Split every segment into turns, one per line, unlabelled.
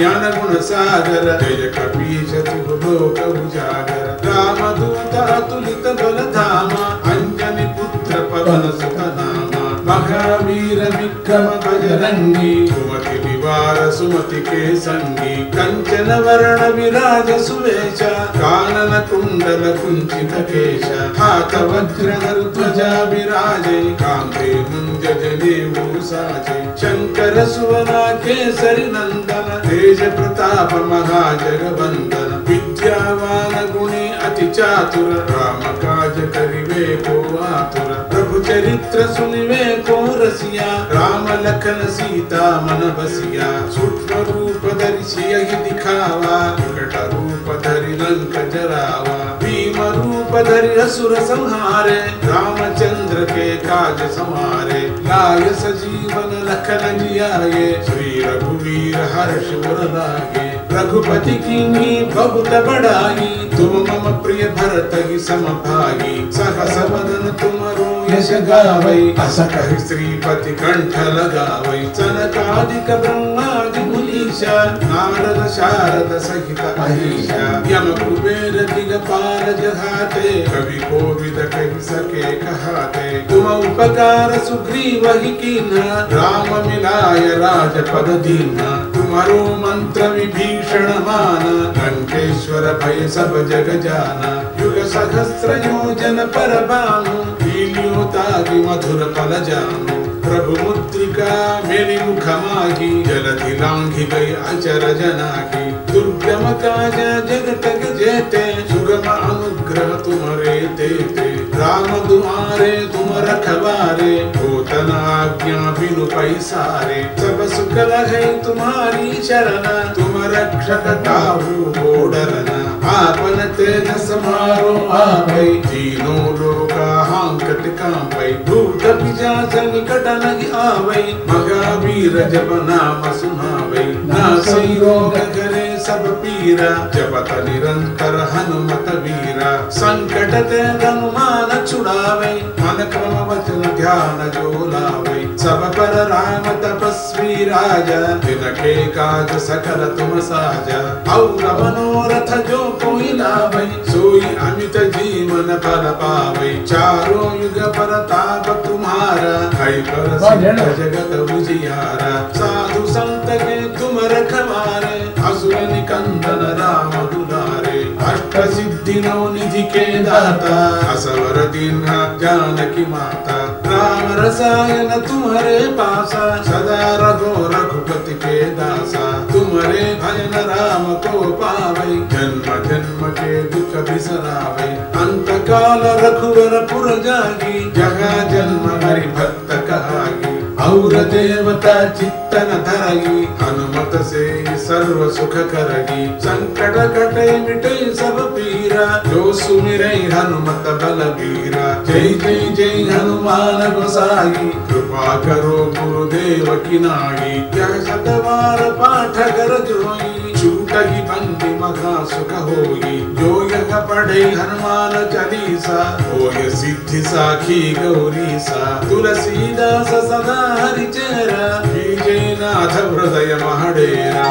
జ్ఞాన గుణ సాగర జయ కపీశ కపీశతిలోక ఉజాగర రామ రామదూత అతులిత బలధామ అంజని పుత్ర పవన సుఖ నామ మహావీర విక్రమ బజరంగి సుమతి వివార సుమతి కేసంగి కంచన వరణ విరాజ సువేశ కానన కుండల కుంచిత కేశ హాత వజ్ర ధ్వజ విరాజై కాంతే ముంజ జనేవు साजे शंकर सुवना केसरि नंदन तेज प्रताप महाजगवंदन विद्यावान गुणी अति चातुर, राम काज करिवे को आतुर प्रभु चरित्र सुनिवे को रसिया, राम लखन सीता मन बसिया। सूक्ष्म रूप दर्शिय दिखावा प्रकट रूप धरि लंक जरावा। भीम रूप धरि असुर संहारे, रामचंद्र के काज संहारे लाय सजीवन लखन जियाये, श्री रघुवीर हर्ष मुरदागे रघुपति की बहुत बढ़ाई। तुम मम प्रिय भरत ही सम भाई सहस वदन तुमरो यश गावै। अस कहि श्रीपति कंठ लगावै सनकादिक ब्रह्मादि मुनीशा नारद शारद सहित अहिषा। यम कुबेर दिगपाल जहाते, कवि कोविद कहि सके कहाते। तुम उपकार सुग्रीव ही कीन्हा, राम मिलाय राजपद दीन्हा। तुम्हारो मंत्र विभीषण माना लंकेश्वर भय सब जग जाना। युग सहस्र योजन पर लीलियो तागि मधुर पल जानु प्रभु मुद्रिका मेरी मुख माही जलधि लांघि गई अचर जनाकी दुर्गम काज जगत जेते सुगम अनुग्रह तुम्हारे देते। राम दुआरे, तुम रखवारे आज्ञा बिनु पैसारे। सब सुख लगे तुम्हारी शरण तुम रक्षक काहू बोडरना। आपन तेज समारो आवै तीनों लोका हांकट कांपै। भूत पिशाच निकट नहीं आवै महावीर जब नाम सुनावै नासै रोग करे सब पीरा जपत निरंतर हनुमत वीरा। संकट ते हनुमान छुड़ावे मन क्रम वचन ध्यान जो लावे। सब पर राम तपस्वी राजा जिनके काज सकल तुम साजा। और मनोरथ जो कोई लावे सोई अमित जीवन पर पावे। चारों युग परताप तुम्हारा है पर जगत उजियारा। साधु संत के तुम रखवारे असुर निकंदन राम दुलारे। अष्ट सिद्धि नौ निधि के दाता असवर दीन जानकी माता। राम रसायन तुम्हारे पासा, सदा रघो रघुपति के दासा। तुम्हारे भजन राम को पावे जन्म जन्म के दुख बिसरावे अंत काल रघुवर पुर जागी, जगा जन्म हरि भक्त कहागी। और देवता चित्तन धरगी, हनुमत से सर्व सुख करगी। संकट कटे मिटे सब पीरा जो सुमिरै हनुमत बल बीरा जय जय जय हनुमान गोसाई, कृपा करो गुरुदेव की नाई। यह शतवार पाठ कर जोई छूट ही बंदी मघा सुख होई। जो यह पढ़े हनुमान चालीसा होय सिद्धि साखी गौरी सा तुलसीदास सदा हरि चेरा विजयनाथ हृदय महडेरा।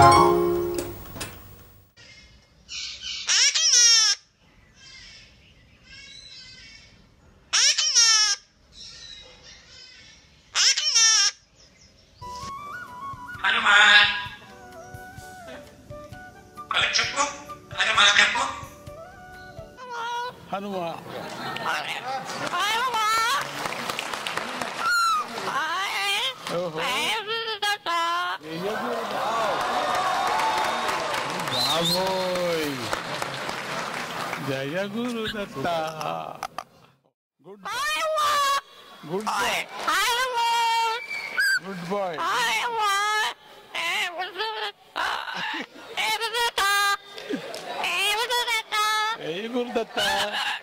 హనుమాన్ అలా చెప్పు హనుమాన్ చెప్పు
హనుమ ఓహో బాబోయ్ జయ గురు Datta good good
boy good boy tá, tá.